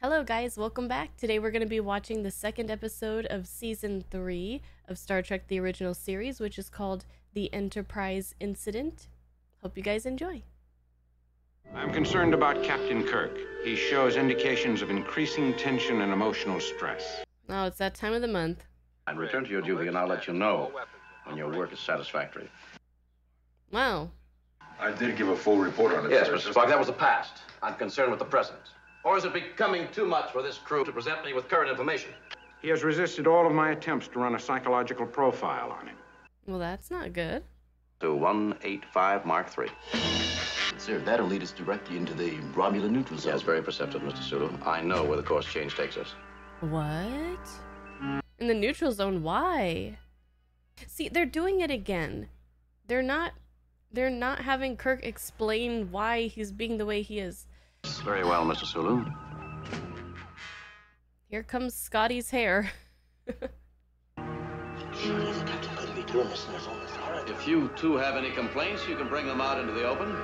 Hello, guys. Welcome back. Today we're going to be watching the second episode of season three of Star Trek The Original Series, which is called The Enterprise Incident. Hope you guys enjoy. I'm concerned about Captain Kirk. He shows indications of increasing tension and emotional stress. Oh, it's that time of the month. And return to your duty, and I'll let you know when your work is satisfactory. Wow. I did give a full report on it. Yes, sir. Mr. Spock, that was the past. I'm concerned with the present. Or is it becoming too much for this crew to present me with current information? He has resisted all of my attempts to run a psychological profile on him. Well, that's not good. To 185 Mark III. Sir, that'll lead us directly into the Romulan neutral zone. Yes, very perceptive, Mr. Sulu. I know where the course change takes us. What? In the neutral zone, why? See, they're doing it again. They're not they're not having Kirk explain why he's being the way he is. Very well, Mr. Sulu. Here comes Scotty's hair. Surely the captain couldn't be doing this in his own authority. If you two have any complaints, you can bring them out into the open.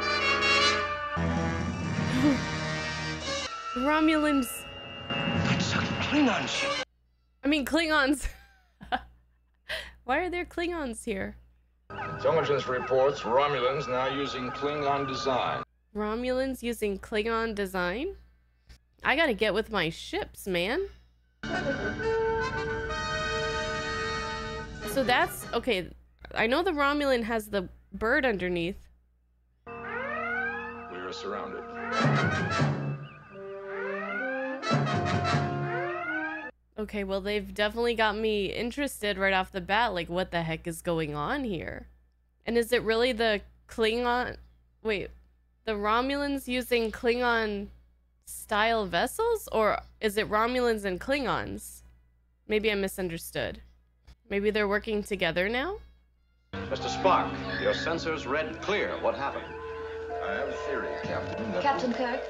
Romulans. That's a Klingon ship. I mean Klingons. why are there Klingons here? Intelligence reports Romulans now using Klingon design. Romulans using Klingon design? I gotta get with my ships, man. So that's okay. I know the Romulan has the bird underneath. We are surrounded. Okay, well, they've definitely got me interested right off the bat. Like, what the heck is going on here? And is it really the Klingon? Wait, the Romulans using Klingon style vessels? Or is it Romulans and Klingons? Maybe I misunderstood. Maybe they're working together now? Mr. Spock, your sensors read clear. What happened? I have a theory, Captain. Captain Kirk,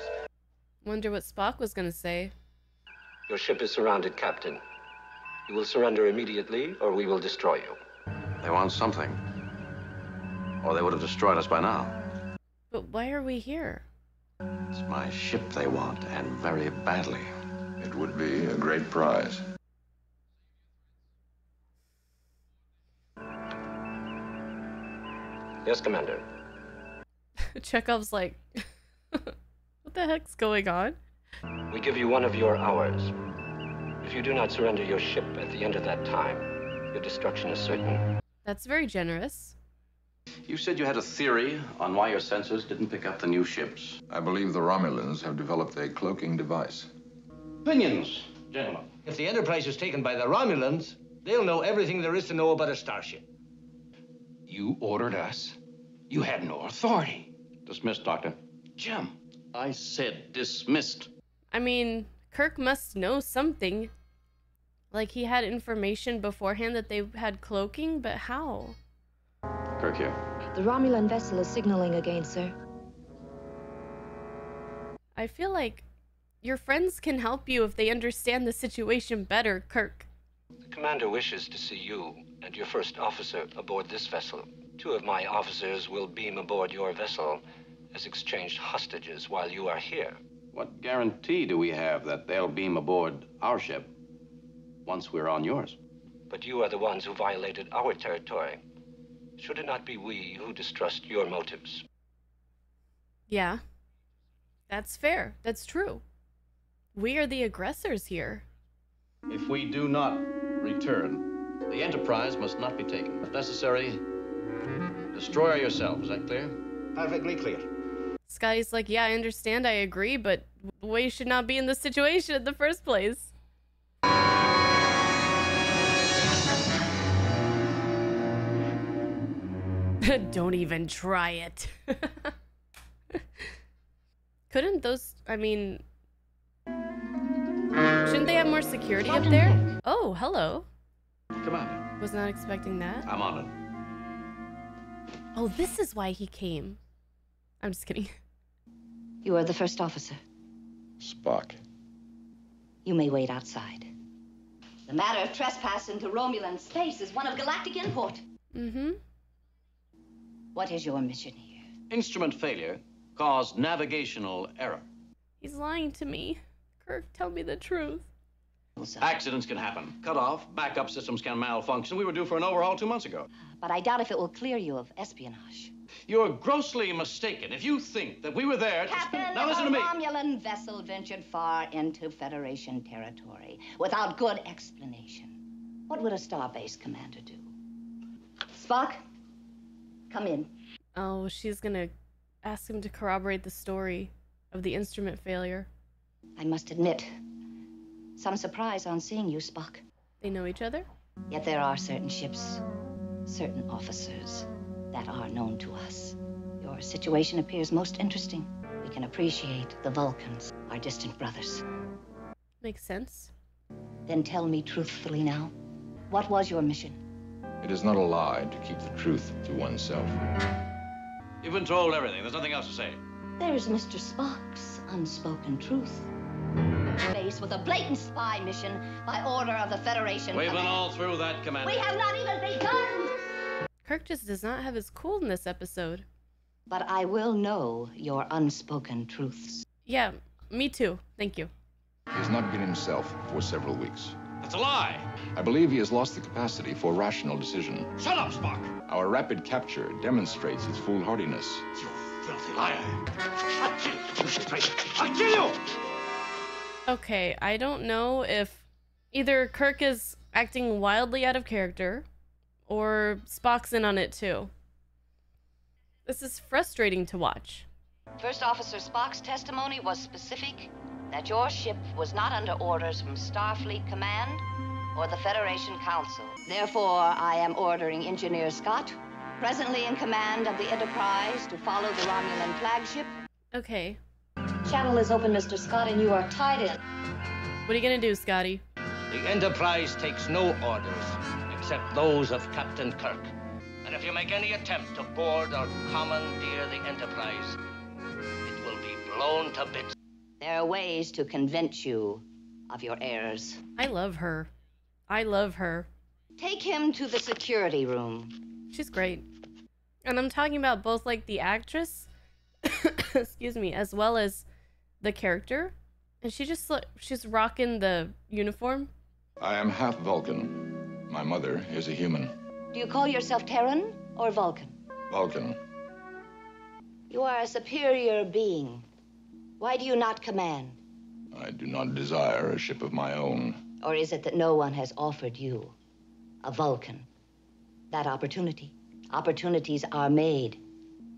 Wonder what Spock was gonna say. Your ship is surrounded, Captain. You will surrender immediately, or we will destroy you. They want something. Or they would have destroyed us by now. But why are we here? It's my ship they want, and very badly. It would be a great prize. Yes, Commander. Chekhov's like, what the heck's going on? We give you one of your hours. If you do not surrender your ship at the end of that time, your destruction is certain. That's very generous. You said you had a theory on why your sensors didn't pick up the new ships. I believe the Romulans have developed a cloaking device. Opinions, gentlemen. If the Enterprise is taken by the Romulans, they'll know everything there is to know about a starship. You ordered us. You had no authority. Dismissed, Doctor. Jim, I said dismissed. I mean, Kirk must know something. Like he had information beforehand that they had cloaking, but how? Kirk here. the Romulan vessel is signaling again, sir. I feel like your friends can help you if they understand the situation better, Kirk. The commander wishes to see you and your first officer aboard this vessel. Two of my officers will beam aboard your vessel as exchanged hostages while you are here. What guarantee do we have that they'll beam aboard our ship once we're on yours? But you are the ones who violated our territory. Should it not be we who distrust your motives? Yeah. That's fair. That's true. We are the aggressors here. If we do not return, the Enterprise must not be taken. If necessary, destroy her yourself. Is that clear? Perfectly clear. Scotty's like, yeah, I understand, I agree, but we should not be in this situation in the first place. Don't even try it. Couldn't those, I mean, shouldn't they have more security up there? Oh, hello. Commander, Was not expecting that. I'm on it. Oh, this is why he came. I'm just kidding. You are the first officer. Spock. You may wait outside. The matter of trespass into Romulan space is one of galactic import. Mm-hmm. What is your mission here? Instrument failure caused navigational error. He's lying to me. Kirk, tell me the truth. Accidents can happen. Cut off, backup systems can malfunction. We were due for an overhaul two months ago. But I doubt if it will clear you of espionage. You're grossly mistaken if you think that we were there to Captain, spin... Now listen to a me. Romulan vessel ventured far into Federation territory without good explanation. What would a starbase commander do? Spock, come in. Oh, she's gonna ask him to corroborate the story of the instrument failure. I must admit, some surprise on seeing you, Spock. They know each other? Yet there are certain ships, certain officers that are known to us. Your situation appears most interesting. We can appreciate the Vulcans, our distant brothers. Makes sense. Then tell me truthfully now, what was your mission? It is not a lie to keep the truth to oneself. You've been told everything. There's nothing else to say. There's Mr. Spock's unspoken truth. Faced with a blatant spy mission by order of the Federation. We've been all through that, Commander. We have not even begun! Kirk just does not have his cool in this episode. But I will know your unspoken truths. Yeah, me too. Thank you. He has not been himself for several weeks. That's a lie. I believe he has lost the capacity for rational decision. Shut up, Spock. Our rapid capture demonstrates his foolhardiness. You filthy liar. I'll kill you. I'll kill you! Okay, I don't know if either Kirk is acting wildly out of character or Spock's in on it too. This is frustrating to watch. First Officer Spock's testimony was specific that your ship was not under orders from Starfleet Command or the Federation Council. Therefore, I am ordering Engineer Scott, presently in command of the Enterprise, to follow the Romulan flagship. Okay, Channel is open, Mr. Scott, and you are tied in. what are you gonna do, Scotty? The Enterprise takes no orders except those of Captain Kirk. And if you make any attempt to board or commandeer the Enterprise, it will be blown to bits. There are ways to convince you of your errors. I love her. I love her. Take him to the security room. She's great. And I'm talking about both like the actress, excuse me, as well as the character. And she just look she's rocking the uniform. I am half Vulcan. My mother is a human. Do you call yourself Terran or Vulcan? Vulcan. You are a superior being. Why do you not command? I do not desire a ship of my own. Or is it that no one has offered you, a Vulcan, that opportunity? Opportunities are made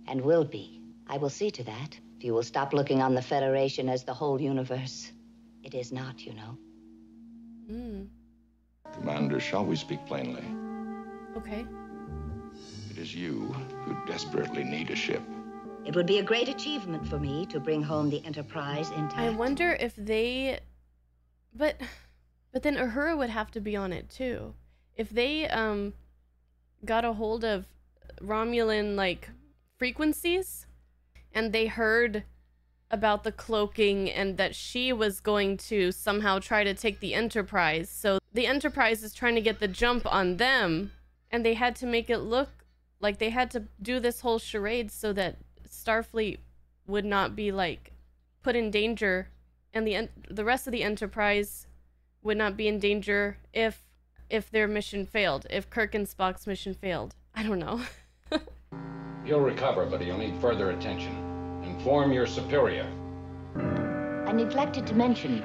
and will be. I will see to that. If you will stop looking on the Federation as the whole universe. It is not, you know. Mm, Commander, shall we speak plainly? okay. It is you who desperately need a ship. It would be a great achievement for me to bring home the Enterprise intact. I wonder if they but but then Uhura would have to be on it too. If they um got a hold of Romulan like frequencies and they heard about the cloaking and that she was going to somehow try to take the Enterprise. So the Enterprise is trying to get the jump on them and they had to make it look like they had to do this whole charade so that Starfleet would not be like put in danger and the en- the rest of the Enterprise would not be in danger if if their mission failed, if Kirk and Spock's mission failed. I don't know. He'll recover, but he'll need further attention. Inform your superior. I neglected to mention,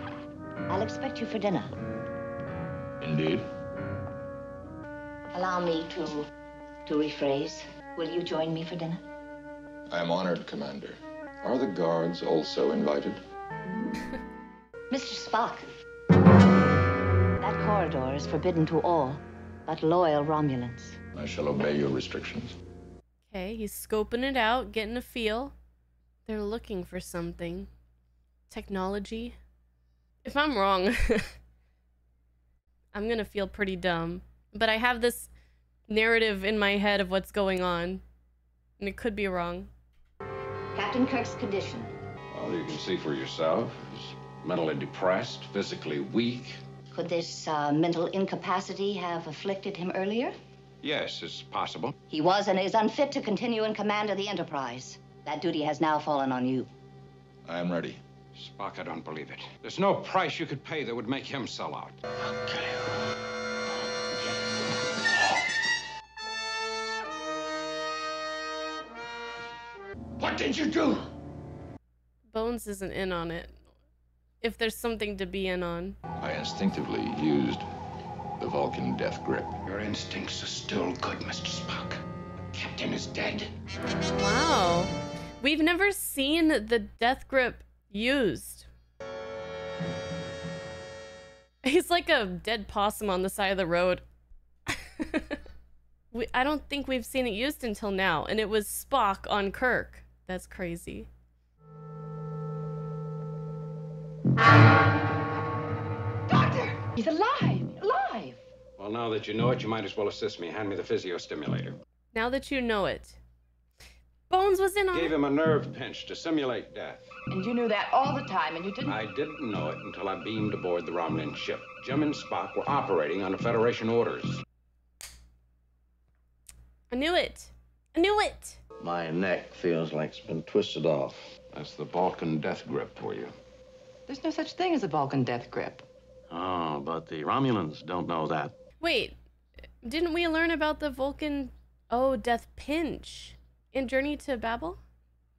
I'll expect you for dinner. Indeed. Allow me to to rephrase. Will you join me for dinner? I am honored, Commander. Are the guards also invited? Mr. Spock. That corridor is forbidden to all but loyal Romulans. I shall obey your restrictions. Okay, he's scoping it out, getting a feel. They're looking for something. Technology. If I'm wrong, I'm gonna feel pretty dumb. But I have this narrative in my head of what's going on. And it could be wrong. Captain Kirk's condition. Well, you can see for yourself. He's mentally depressed, physically weak. Could this uh, mental incapacity have afflicted him earlier? Yes, it's possible. He was and is unfit to continue in command of the Enterprise. That duty has now fallen on you. I am ready. Spock, I don't believe it. There's no price you could pay that would make him sell out. What did you do? Bones isn't in on it. If there's something to be in on. I instinctively used the Vulcan death grip. Your instincts are still good, Mr. Spock. The captain is dead. Wow. We've never seen the death grip used. He's like a dead possum on the side of the road. we, I don't think we've seen it used until now, and it was Spock on Kirk. That's crazy. Doctor! He's alive! Alive! Well, now that you know it, you might as well assist me. Hand me the physio stimulator. Now that you know it. Bones was in on Gave him a nerve pinch to simulate death. And you knew that all the time, and you didn't. I didn't know it until I beamed aboard the Romulan ship. Jim and Spock were operating under Federation orders. I knew it. I knew it. My neck feels like it's been twisted off. That's the Vulcan death grip for you. There's no such thing as a Vulcan death grip. Oh, but the Romulans don't know that. Wait, didn't we learn about the Vulcan? Oh, Death Pinch in Journey to Babel?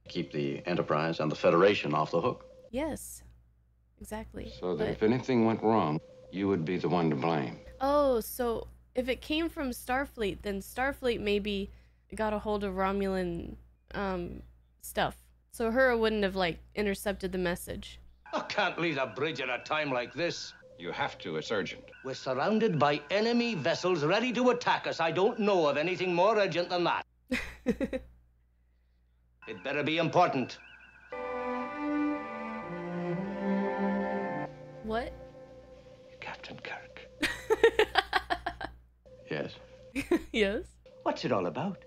Keep the Enterprise and the Federation off the hook. Yes, exactly. So that But- if anything went wrong, you would be the one to blame. oh, so if it came from Starfleet, then Starfleet maybe got a hold of Romulan um, stuff. So Uhura wouldn't have like intercepted the message. I can't leave a bridge at a time like this. You have to. It's urgent. We're surrounded by enemy vessels ready to attack us. I don't know of anything more urgent than that. it better be important. What? Captain Kirk. yes. yes. What's it all about?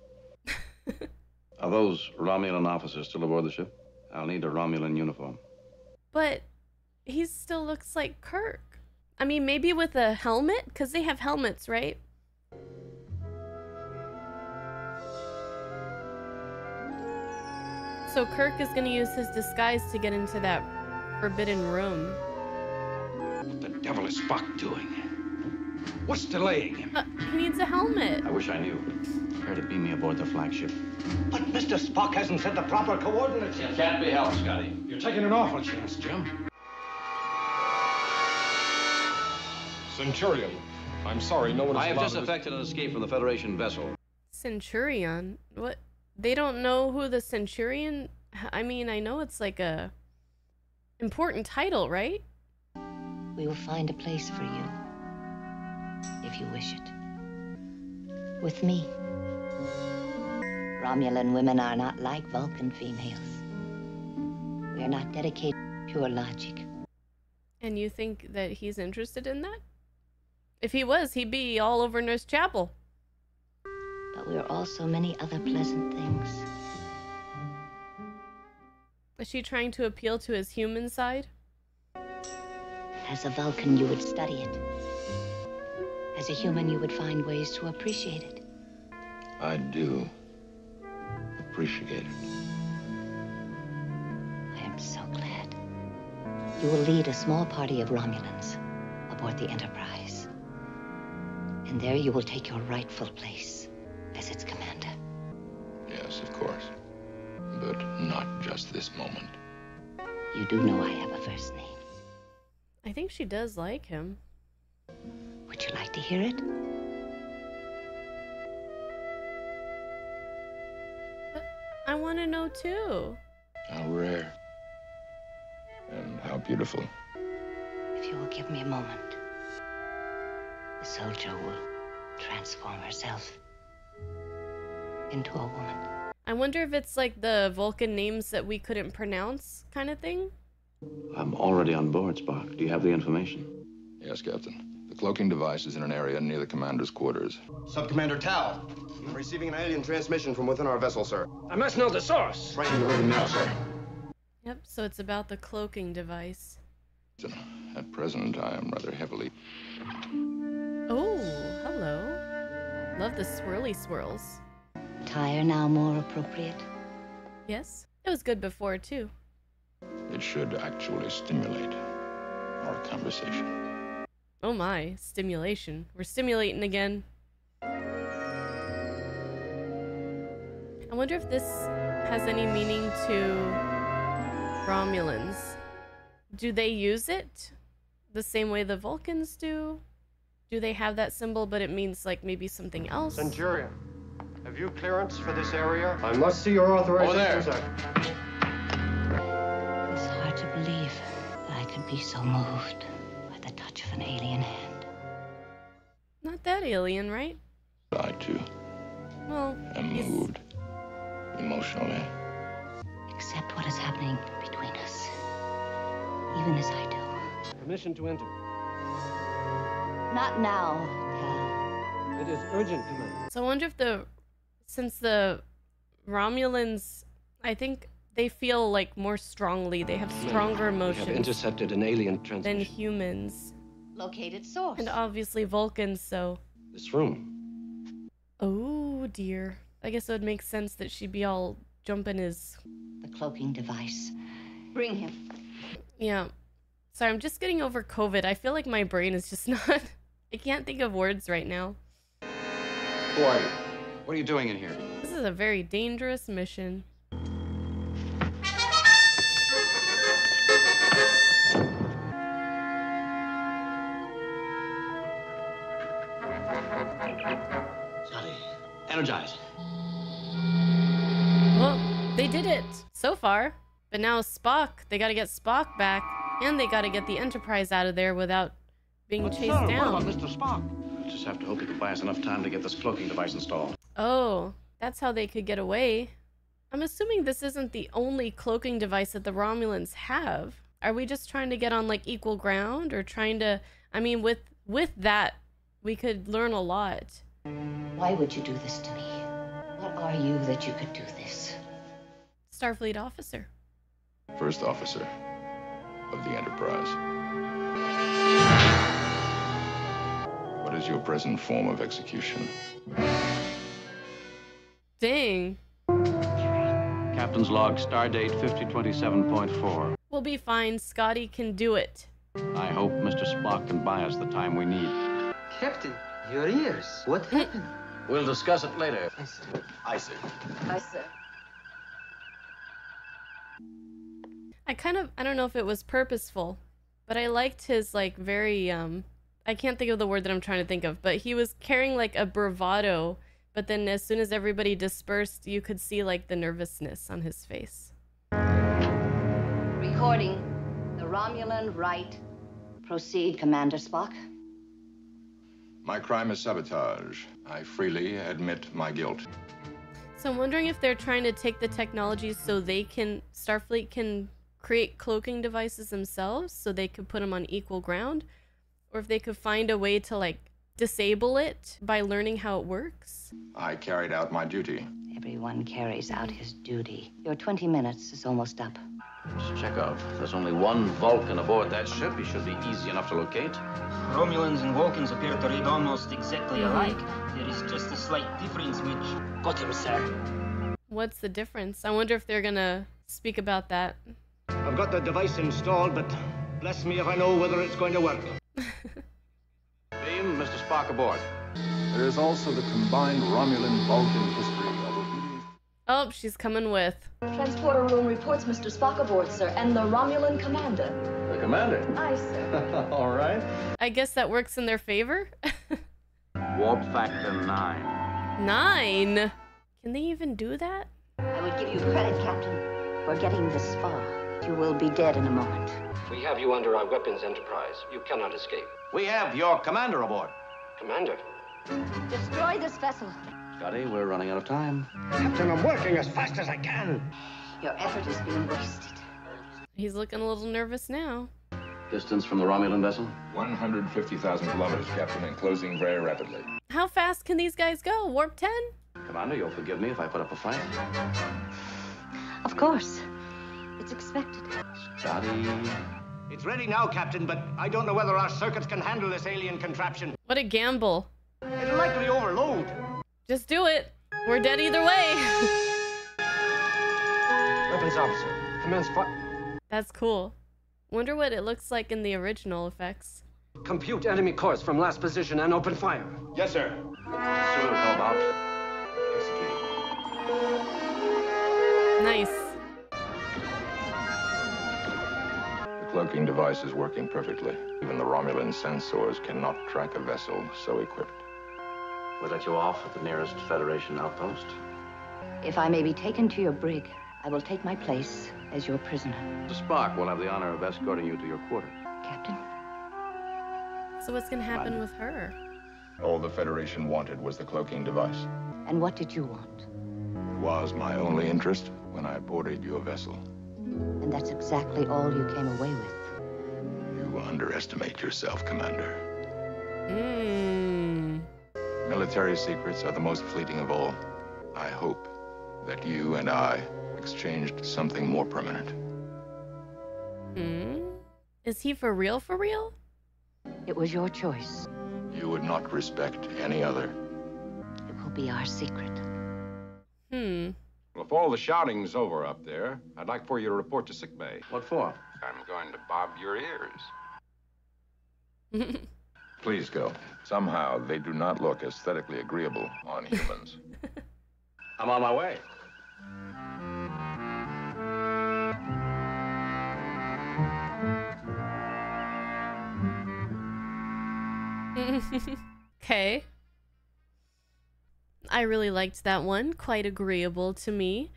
Are those Romulan officers still aboard the ship? I'll need a Romulan uniform. But he still looks like Kirk. I mean, maybe with a helmet, because they have helmets, right? So Kirk is gonna use his disguise to get into that forbidden room. What the devil is Spock doing? What's delaying him? Uh, he needs a helmet. I wish I knew. Prepare to beam me aboard the flagship. But Mr. Spock hasn't set the proper coordinates yet. Can't be helped, Scotty. You're taking an awful chance, Jim. Centurion, I'm sorry, no one is I have just to- effected an escape from the Federation vessel. Centurion? What? They don't know who the Centurion. I mean, I know it's like a important title, right? We will find a place for you. If you wish it. With me. Romulan women are not like Vulcan females. We are not dedicated to pure logic. And you think that he's interested in that? If he was, he'd be all over Nurse Chapel. But we are also many other pleasant things. Is she trying to appeal to his human side? As a Vulcan, you would study it. As a human, you would find ways to appreciate it. I do appreciate it. I am so glad. You will lead a small party of Romulans aboard the Enterprise. And there you will take your rightful place as its commander. Yes, of course. But not just this moment. You do know I have a first name. I think she does like him. Would you like to hear it? I want to know too. How rare. And how beautiful. If you will give me a moment, the soldier will transform herself into a woman. I wonder if it's like the Vulcan names that we couldn't pronounce kind of thing. I'm already on board, Spock. Do you have the information? Yes, Captain. The cloaking device is in an area near the commander's quarters. Subcommander Tal. I'm receiving an alien transmission from within our vessel, sir. I must know the source. Right in the ribbon now, sir. Yep, so it's about the cloaking device. At present, I am rather heavily. Oh, hello. Love the swirly swirls. Tire now more appropriate? Yes, it was good before too. It should actually stimulate our conversation. Oh my, stimulation. We're stimulating again. I wonder if this has any meaning to Romulans. Do they use it the same way the Vulcans do? Do they have that symbol, but it means like maybe something else? Centurion, have you clearance for this area? I must see your authorization, sir. It's hard to believe that I could be so moved Not that alien, right? I, too, Well, I'm moved emotionally. Accept what is happening between us, even as I do. Permission to enter. Not now, Tal. It is urgent, Commander. So I wonder if the since the Romulans, I think they feel like more strongly. They have stronger We have intercepted an alien transmission. than transmission. humans, Located mm. source. and obviously Vulcans. So, This room. oh dear, I guess it would make sense that she'd be all jumping his. The cloaking device. Bring him. Yeah. Sorry, I'm just getting over COVID. I feel like my brain is just not. I can't think of words right now. Who are you? What are you doing in here? This is a very dangerous mission. Energize. Well, they did it so far. But now Spock, they gotta get Spock back, and they gotta get the Enterprise out of there without being chased Sir, down. What about Mr. Spock? We'll just have to hope he can buy us enough time to get this cloaking device installed. Oh, that's how they could get away. I'm assuming this isn't the only cloaking device that the Romulans have. Are we just trying to get on like equal ground or trying to I mean with with that we could learn a lot. Why would you do this to me? What are you that you could do this? Starfleet officer. First officer of the Enterprise. What is your present form of execution? Dang. Captain's log, stardate 5027.4. We'll be fine. Scotty can do it. I hope Mr. Spock can buy us the time we need. Captain, your ears. What happened? We'll discuss it later. I see. I sir. I see. I kind of I don't know if it was purposeful, but I liked his like very um I can't think of the word that I'm trying to think of, but he was carrying like a bravado, but then as soon as everybody dispersed, you could see like the nervousness on his face. Recording. The Romulan right. Proceed, Commander Spock. My crime is sabotage. I freely admit my guilt. So I'm wondering if they're trying to take the technologies so they can Starfleet can create cloaking devices themselves so they could put them on equal ground or if they could find a way to like disable it by learning how it works. I carried out my duty. Everyone carries out his duty. Your 20 minutes is almost up. Mr. Chekhov, there's only one Vulcan aboard that ship. He should be easy enough to locate. Romulans and Vulcans appear to read almost exactly alike. There is just a slight difference which... Got him, sir. What's the difference? I wonder if they're gonna speak about that. I've got the device installed, but bless me if I know whether it's going to work. Beam, Mr. Spock aboard. There is also the combined Romulan Vulcan history of obedience. Oh, she's coming with. Transporter room reports Mr. Spock aboard, sir, and the Romulan commander. The commander. Aye, sir. All right. I guess that works in their favor. Warp factor nine. Nine. Can they even do that? I would give you credit, Captain, for getting this far. You will be dead in a moment. We have you under our weapons enterprise. You cannot escape. We have your commander aboard. Commander, Destroy this vessel. Scotty, we're running out of time. Captain, I'm working as fast as I can. Your effort is being wasted. He's looking a little nervous now. Distance from the Romulan vessel? 150,000 kilometers, Captain, and closing very rapidly. How fast can these guys go? Warp 10? Commander, you'll forgive me if I put up a fight. Of course. It's expected. Scotty. It's ready now, Captain, but I don't know whether our circuits can handle this alien contraption. What a gamble. It'll likely overload. Just do it. We're dead either way. Weapons officer. Commence fire. That's cool. Wonder what it looks like in the original effects. Compute enemy course from last position and open fire. Yes, sir. Sulu, how about executing? Nice. The cloaking device is working perfectly. Even the Romulan sensors cannot track a vessel so equipped. We'll let you off at the nearest Federation outpost. If I may be taken to your brig, I will take my place as your prisoner. The Spark will have the honor of escorting you to your quarters. Captain? So what's gonna happen with her? All the Federation wanted was the cloaking device. And what did you want? It was my only interest when I boarded your vessel. And that's exactly all you came away with. You underestimate yourself, Commander. Mmm. Military secrets are the most fleeting of all. I hope that you and I exchanged something more permanent. Hmm? Is he for real for real? It was your choice. You would not respect any other. It will be our secret. Hmm. Well, if all the shouting's over up there, I'd like for you to report to sickbay. What for? I'm going to bob your ears. Please go. Somehow, they do not look aesthetically agreeable on humans. I'm on my way. okay. I really liked that one. Quite agreeable to me.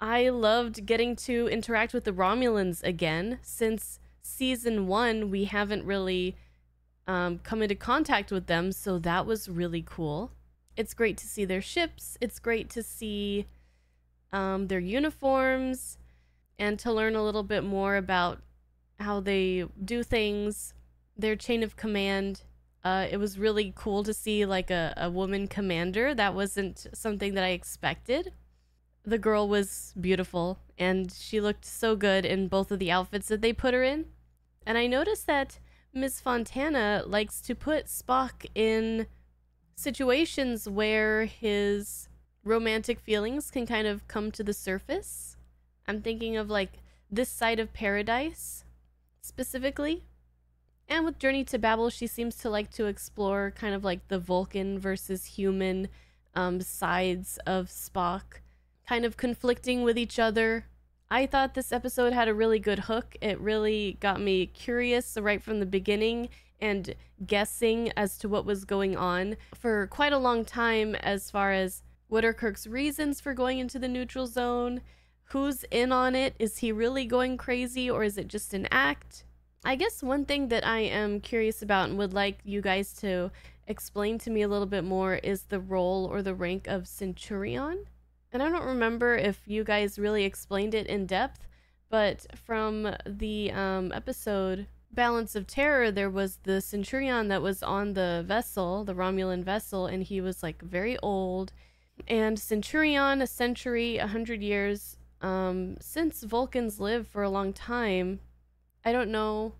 I loved getting to interact with the Romulans again. Since season one, we haven't really um, come into contact with them, so that was really cool. It's great to see their ships, it's great to see um, their uniforms, and to learn a little bit more about how they do things, their chain of command. Uh, it was really cool to see like a, a woman commander. That wasn't something that I expected. The girl was beautiful and she looked so good in both of the outfits that they put her in. And I noticed that Miss Fontana likes to put Spock in situations where his romantic feelings can kind of come to the surface. I'm thinking of like this side of paradise specifically. And with Journey to Babel, she seems to like to explore kind of like the Vulcan versus human um, sides of Spock, kind of conflicting with each other. I thought this episode had a really good hook. It really got me curious right from the beginning and guessing as to what was going on for quite a long time as far as what are Kirk's reasons for going into the neutral zone? Who's in on it? Is he really going crazy or is it just an act? I guess one thing that I am curious about and would like you guys to explain to me a little bit more is the role or the rank of Centurion. And I don't remember if you guys really explained it in depth, but from the um, episode Balance of Terror, there was the Centurion that was on the vessel, the Romulan vessel, and he was like very old. And Centurion, a century, a hundred years, um, since Vulcans live for a long time, I don't know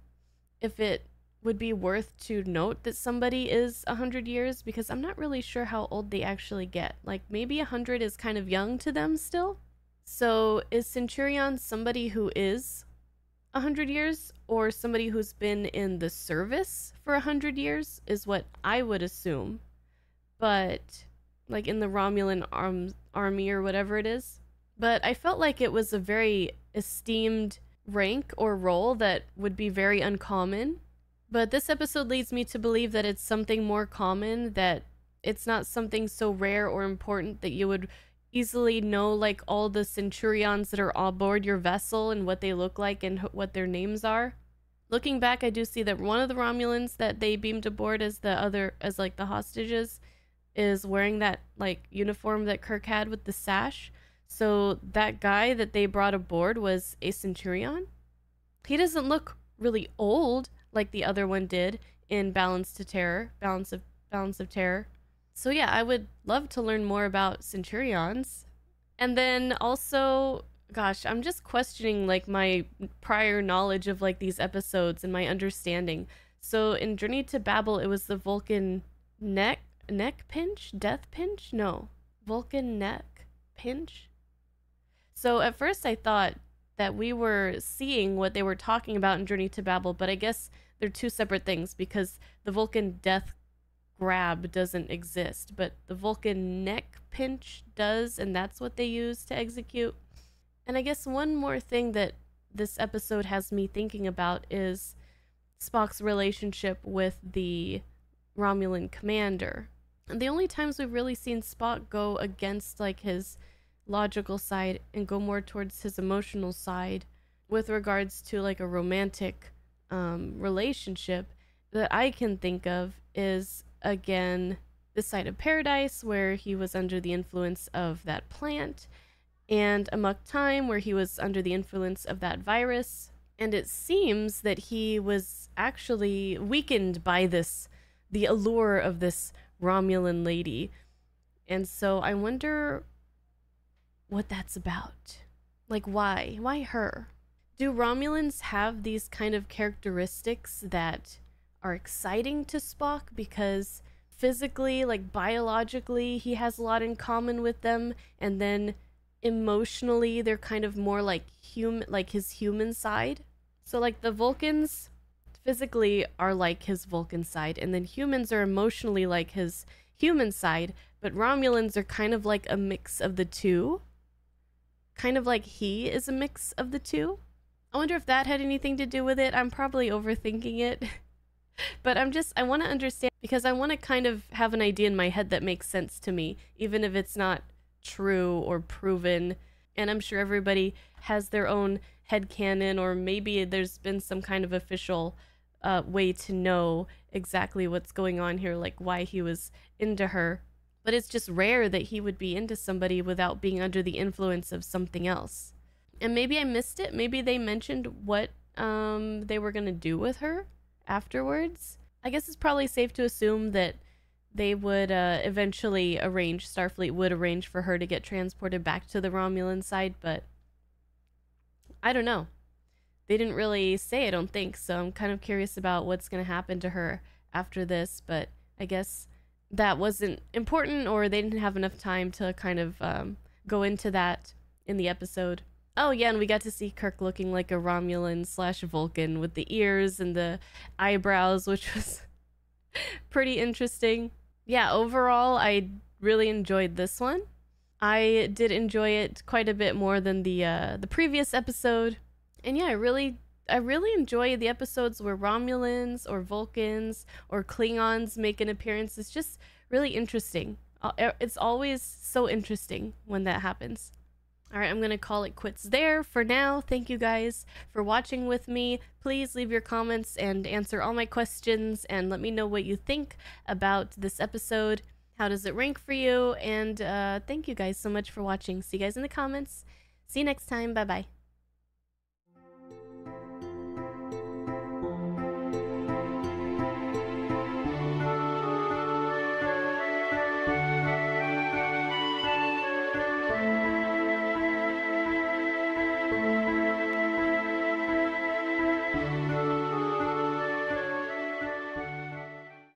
if it would be worth to note that somebody is a 100 years because I'm not really sure how old they actually get. Like maybe a 100 is kind of young to them still. So is Centurion somebody who is a 100 years or somebody who's been in the service for a 100 years is what I would assume. But like in the Romulan arm, army or whatever it is. But I felt like it was a very esteemed rank or role that would be very uncommon. But this episode leads me to believe that it's something more common, that it's not something so rare or important that you would easily know like all the centurions that are aboard your vessel and what they look like and what their names are. Looking back, I do see that one of the Romulans that they beamed aboard as the other as like the hostages is wearing that like uniform that Kirk had with the sash. So that guy that they brought aboard was a centurion. He doesn't look really old like the other one did in Balance to Terror, Balance of Balance of Terror. So yeah, I would love to learn more about centurions. And then also, gosh, I'm just questioning like my prior knowledge of like these episodes and my understanding. So in Journey to Babel, it was the Vulcan neck neck pinch, death pinch? No. Vulcan neck pinch. So at first I thought that we were seeing what they were talking about in Journey to Babel, but I guess they're two separate things because the Vulcan death grab doesn't exist, but the Vulcan neck pinch does, and that's what they use to execute. And I guess one more thing that this episode has me thinking about is Spock's relationship with the Romulan commander. And the only times we've really seen Spock go against like his logical side and go more towards his emotional side with regards to like a romantic um, relationship that I can think of is again the side of paradise where he was under the influence of that plant and amok time where he was under the influence of that virus. And it seems that he was actually weakened by this the allure of this romulan lady. And so i wonder what that's about. Like why? Why her? Do romulans have these kind of characteristics that are exciting to spock because physically like biologically he has a lot in common with them and then emotionally they're kind of more like human like his human side? So like the vulcans physically are like his vulcan side and then humans are emotionally like his human side but romulans are kind of like a mix of the two kind of like he is a mix of the two i wonder if that had anything to do with it i'm probably overthinking it but i'm just i want to understand because i want to kind of have an idea in my head that makes sense to me even if it's not true or proven. And I'm sure everybody has their own head canon, or maybe there's been some kind of official uh, way to know exactly what's going on here, like why he was into her. But it's just rare that he would be into somebody without being under the influence of something else. And maybe I missed it. Maybe they mentioned what um, they were going to do with her afterwards. I guess it's probably safe to assume that they would uh, eventually arrange, Starfleet would arrange for her to get transported back to the Romulan side, but I don't know. They didn't really say, I don't think, so I'm kind of curious about what's going to happen to her after this, but I guess that wasn't important or they didn't have enough time to kind of um, go into that in the episode. Oh yeah, and we got to see Kirk looking like a Romulan slash Vulcan with the ears and the eyebrows, which was pretty interesting yeah, overall, I really enjoyed this one. I did enjoy it quite a bit more than the uh, the previous episode, and yeah, I really I really enjoy the episodes where Romulans or Vulcans or Klingons make an appearance. It's just really interesting. Uh, it's always so interesting when that happens. All right, I'm going to call it quits there for now. Thank you guys for watching with me. Please leave your comments and answer all my questions and let me know what you think about this episode. How does it rank for you? And uh, thank you guys so much for watching. See you guys in the comments. See you next time. Bye bye.